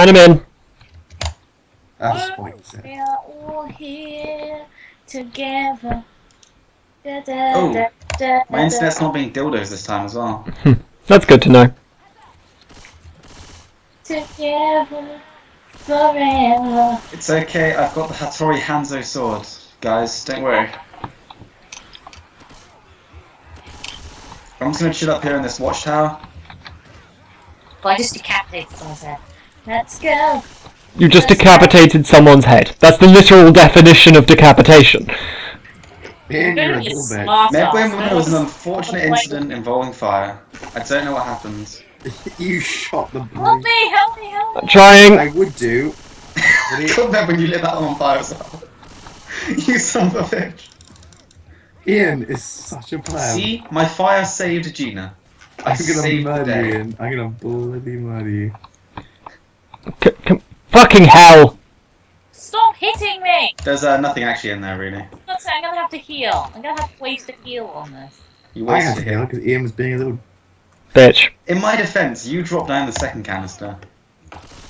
And I'm in. That's what he. We are all here together. Da, da, Oh, da, da, My da, internet's not being dildos this time as well. That's good to know. Together forever. It's okay, I've got the Hattori Hanzo sword. Guys, don't worry. I'm just gonna chill up here in this watchtower. Well, I just decapitated someone's head. Let's go. You just decapitated someone's head. That's the literal definition of decapitation. Ian, you're a little bit. smart Medwin, there was an unfortunate incident involving fire. I don't know what happened. You shot the boy. Help me, help me, help me. Trying. I would do. But God, Medwin, you lit that one on fire as well. you son of a bitch. Ian is such a player. See, my fire saved Gina. I I'm gonna saved the murder you. Ian. I'm gonna bloody murder you. C- c- fucking hell. Stop hitting me! There's uh, nothing actually in there, really. I'm gonna have to heal. I'm gonna have to waste a heal on this. You I had wasted to heal because Ian was being a little. Bitch. In my defense, you dropped down the second canister.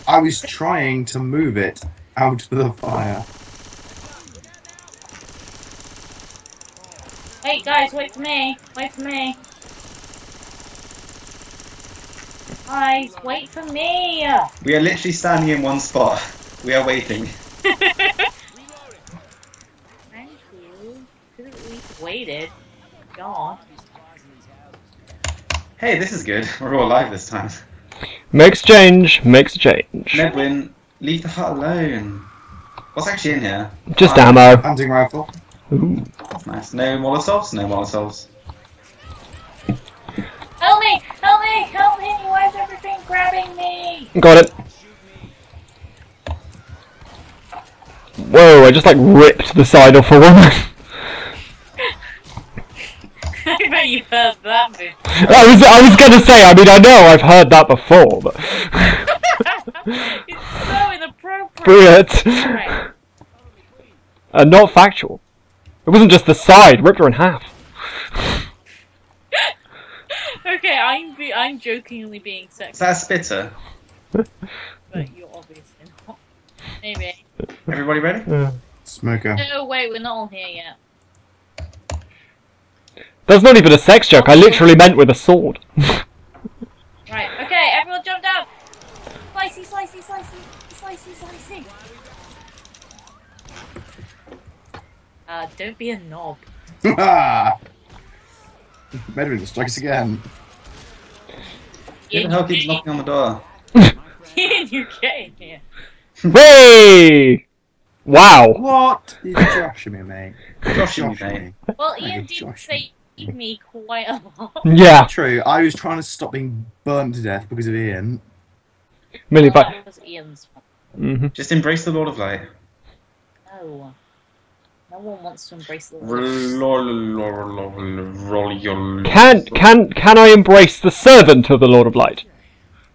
I was trying to move it out of the fire. Hey guys, wait for me. Wait for me. Guys, wait for me. We are literally standing in one spot. We are waiting. Thank you. Could have at least waited. God. Hey, this is good. We're all alive this time. Makes change, makes change. Medwin, leave the hut alone. What's actually in here? Just Ah, ammo. Hunting rifle. Ooh. That's nice. No Molotovs? No Molotovs. Help me! Help me! Help Got it. Whoa, I just like ripped the side off a woman. I bet you heard that bit. I was I was gonna say, I mean I know I've heard that before, but it's so inappropriate. but Right. uh, not factual. It wasn't just the side, ripped her in half. Okay, I'm be- I'm jokingly being Is sexist, that a spitter? But you're obviously not. Maybe. Everybody ready? Smoker. No, wait, we're not all here yet. That's not even a sex joke. I literally meant with a sword. Right, okay, everyone jump down! Slicey, slicey, slicey, slicey, slicey. Uh, don't be a knob. Ha! Medwin strikes again. Who the hell keeps knocking on the door? Ian, you get in here. Hey! Wow. What? He's joshing me, mate. Joshing me, mate. Well, Hey, Ian did Josh. say eat me quite a lot. Yeah, True, I was trying to stop being burnt to death because of Ian. Millie, Well, but that was Ian's fault. hmm Just embrace the Lord of Light. No. No one wants to embrace the Lord of Light. can can can I embrace the servant of the Lord of Light?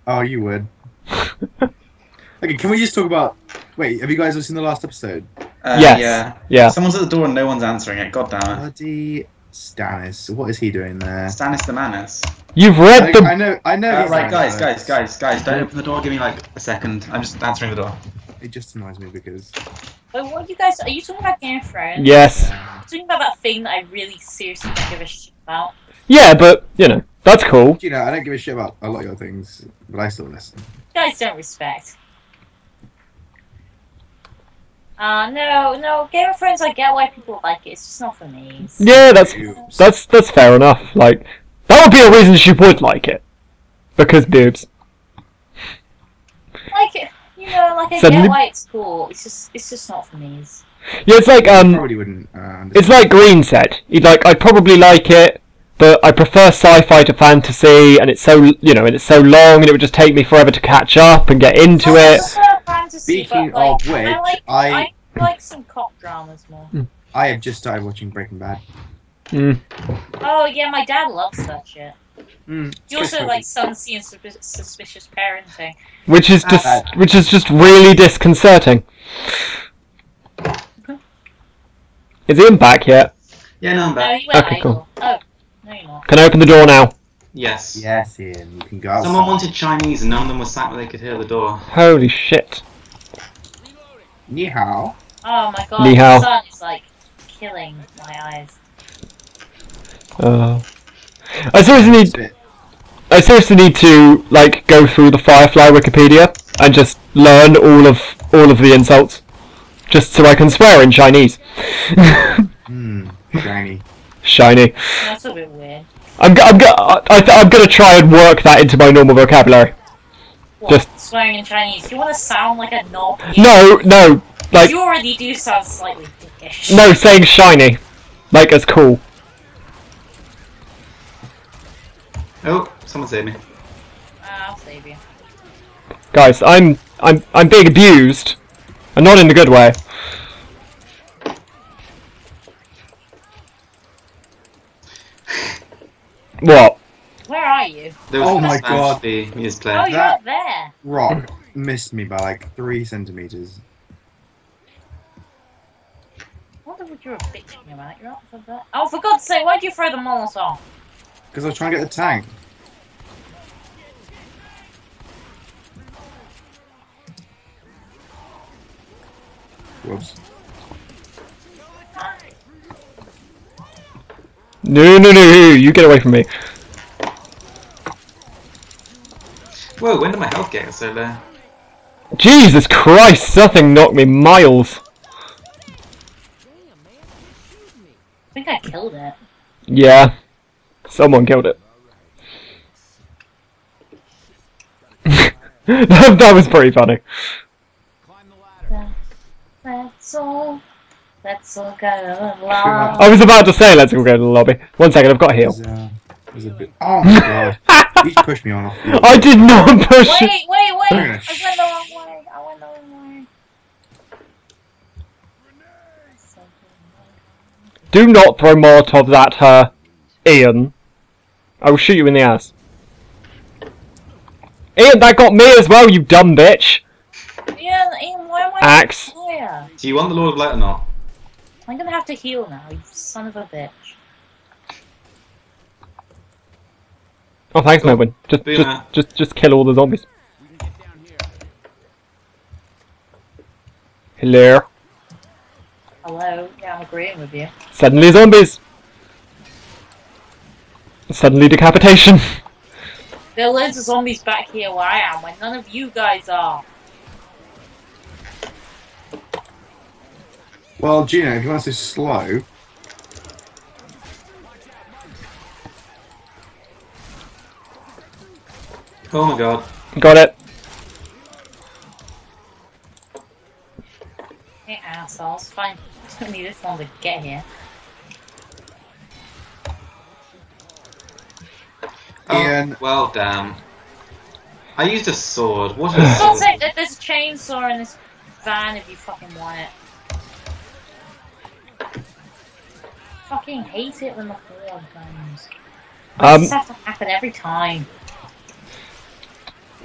Oh, you would. okay, can we just talk about. Wait, have you guys seen the last episode? Uh, Yes. Yeah. Yeah. Someone's at the door and no one's answering it. God damn it. Bloody Stannis. What is he doing there? Stannis the Manus. You've I, read I the. know, I know. Uh, right, guys, guys, guys, guys, don't open the door. Give me like a second. I'm just answering the door. It just annoys me because. Wait, what are you guys? Are you talking about Game of Thrones? Yes. talking about that thing that I really seriously don't give a shit about. Yeah, but you know that's cool. you know, I don't give a shit about a lot of your things, but I still listen. You guys don't respect. Uh, no, no, Game of Thrones, I get why people like it, it's just not for me. Yeah, that's Boobs. that's that's fair enough. Like that would be a reason she would like it, because boobs. Like, it- you know, like I Suddenly- get why it's cool, it's just, it's just not for me. Yeah, it's like um, probably wouldn't. Uh, it's like Green said. He'd like I'd probably like it, but I prefer sci-fi to fantasy, and it's so you know, and it's so long, and it would just take me forever to catch up and get into I it. fantasy, Speaking but, like, of which, I like, I- I like some cop dramas more. I have just started watching Breaking Bad. Mm. Oh yeah, my dad loves that shit. Mm, He also likes Sunsea and suspi- Suspicious Parenting. Which is just Uh, which is just really disconcerting. Is Ian back yet? Yeah, no, I'm No, back. he went Okay, idle. cool. Oh, no, you're not. Can I open the door now? Yes. Yes, Ian, you can go outside. Someone wanted Chinese and none of them were sat where they could hear the door. Holy shit. Ni hao. Oh my god, Ni hao. the sun is like killing my eyes. Uh, I seriously need. I seriously need to like go through the Firefly Wikipedia and just learn all of all of the insults, just so I can swear in Chinese. Hmm. Shiny. Shiny. That's a bit weird. I'm go- I'm go- I th- I'm gonna try and work that into my normal vocabulary. What? Just- swearing in Chinese. You want to sound like a knob? No, no, like you already do sound slightly dickish. no, saying shiny, like as cool. Oh, someone saved me. Ah, I'll save you. Guys, I'm I'm I'm being abused, and not in the good way. What? Where are you? There was Oh my smash God. The music Oh, player. you're That- up there. Rock missed me by like three centimeters. I wonder what you're bitching about. You're up for that. Oh, for God's sake, why'd you throw the Molotov? Because I was trying to get the tank. Whoops. No, no, no! You get away from me. Whoa, when did my health get so low? Jesus Christ! Something knocked me miles. I think I killed it. Yeah, someone killed it. that, that was pretty funny. Let's all, let's all go along. I was about to say, let's go go to the lobby. One second, I've got a heal. There's, uh, a bit. Oh my god. you just pushed me on off. the- I did not push it. Wait, wait, wait! I'm I gonna went the wrong way. I went the wrong way. Do not throw Molotovs at her, Ian. I will shoot you in the ass. Ian, that got me as well, you dumb bitch. Ian, Ian, why am I Axe. Do you want the Lord of Light or not? I'm gonna have to heal now, you son of a bitch. Oh, thanks, Melvin. Just, just, Boomer. just, just kill all the zombies. Hello. Hello? Yeah, I'm agreeing with you. Suddenly zombies. Suddenly decapitation. There are loads of zombies back here where I am, where none of you guys are. Well, Gino, if you want to say slow, Oh my god. Got it. Hey, assholes. Fine. Took me this long to get here. Oh, Ian. well, damn. I used a sword. What For a sword. sake, there's a chainsaw in this van if you fucking want it. Fucking hate it when the horde comes. Um, this has to happen every time.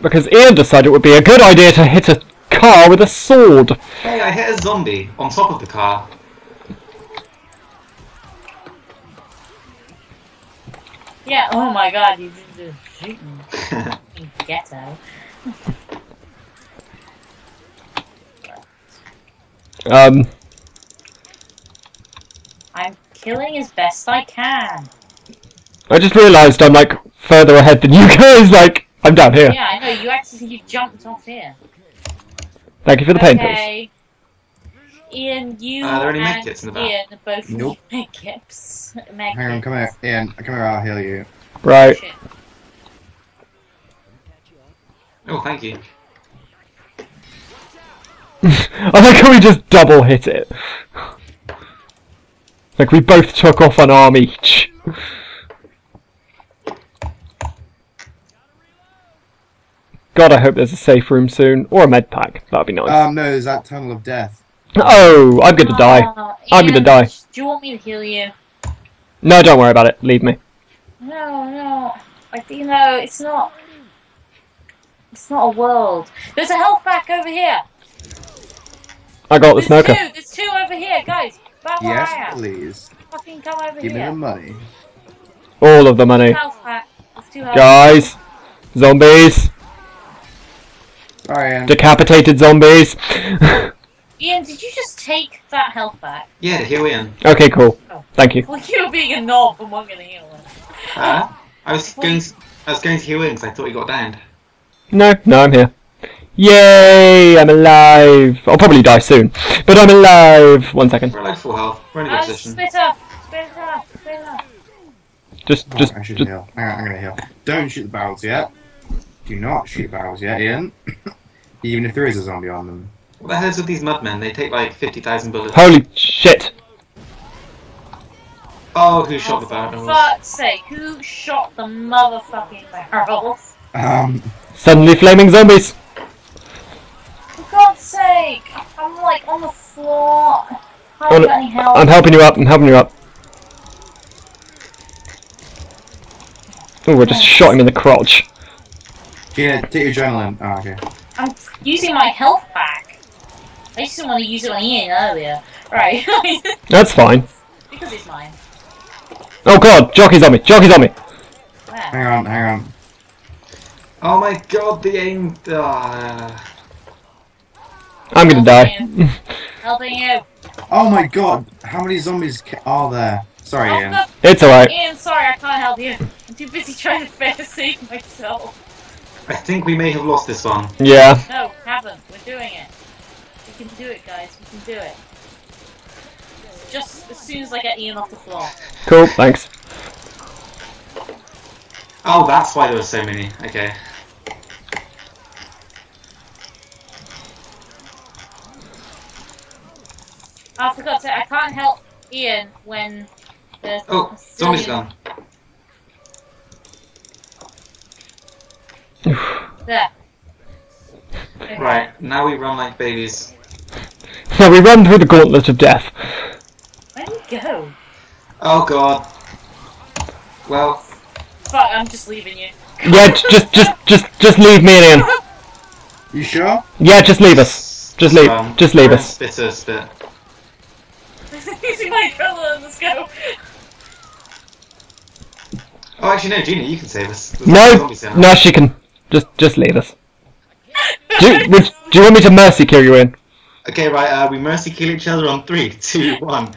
because Ian decided it would be a good idea to hit a car with a sword. Hey, I hit a zombie on top of the car. Yeah, oh my god, you did the shooting. Fucking Ghetto. Um, I'm killing as best I can. I just realised I'm like further ahead than you guys. Like I'm down here. Yeah, I know, you actually you jumped off here. Thank you for the pain pills. okay. Ian, you Uh, are there any and in the? Ian both Nope. need medkits. Medkits. hang on, come here. Ian, come here, I'll heal you. Right. Shit. Oh, thank you. I like how we just double hit it. Like we both took off an arm each. God, I hope there's a safe room soon or a med pack. That'd be nice. Um, no, there's that tunnel of death. oh, I'm gonna die. Oh, I'm gonna die. Do you want me to heal you? No, don't worry about it. Leave me. No, no. I you know, it's not. It's not a world. There's a health pack over here. I got the There's smoker. two. There's two over here, guys. Back Yes, am. please. Fucking come over Give me here. the money. All of the money. Health pack. It's too hard. Guys, zombies, Sorry, Ian. decapitated zombies. Ian, did you just take that health pack? Yeah, to heal Ian. okay, cool. Thank you. Well, you were being a knob and weren't going to heal him. Uh, I was going. I was going to heal Ian because I thought he got downed. No, no, I'm here. Yay! I'm alive. I'll probably die soon, but I'm alive. One second. We're like full health. We're in a good Uh, position. spitter! Spitter! Spitter! Just, Oh, just, I should just. heal. Hang on, I'm gonna heal. Don't shoot the barrels yet. Do not shoot the barrels yet, Ian. Even if there is a zombie on them. What the hell is with these mudmen? They take like fifty thousand bullets. Holy shit! Oh, who shot the barrels? For barrels? fuck's sake, who shot the motherfucking barrels? Um, Suddenly flaming zombies. For God's sake! I'm like on the floor. How you no, got any help? I'm helping you up. I'm helping you up. Oh, I just shot him in the crotch. Gina, take your adrenaline. Oh, okay. I'm using my health pack. I just didn't want to use it on Ian earlier. Right. That's fine. because it's mine. Oh god, jockey's on me. Jockey's on me. Where? Hang on, hang on. Oh my god, the aim. Uh, I'm gonna die. Helping you. Oh my god, how many zombies are there? Sorry, Ian. no. it's alright. Ian, sorry, I can't help you. I'm too busy trying to fair save myself. I think we may have lost this one. Yeah. No, haven't. We're doing it. We can do it, guys. We can do it. Just as soon as I get Ian off the floor. Cool, thanks. Oh, that's why there were so many. Okay. I forgot to. I can't help Ian when there's. Oh, zombie's gone. There. Okay. Right, now we run like babies. Now we run through the gauntlet of death. Where do you go? Oh god. Well, Fuck, I'm just leaving you. Yeah, just, just, just, just leave me and Ian. You sure? Yeah, just leave us. Just leave, um, just leave us. Spitter, spit. Using my adrenaline, let's go. Oh, actually, no, Gina, you can save us. There's No, zombies no, she can. Just, just leave us. Do, would, do you want me to mercy kill you in? Okay, right, uh, we mercy kill each other on three, two, one.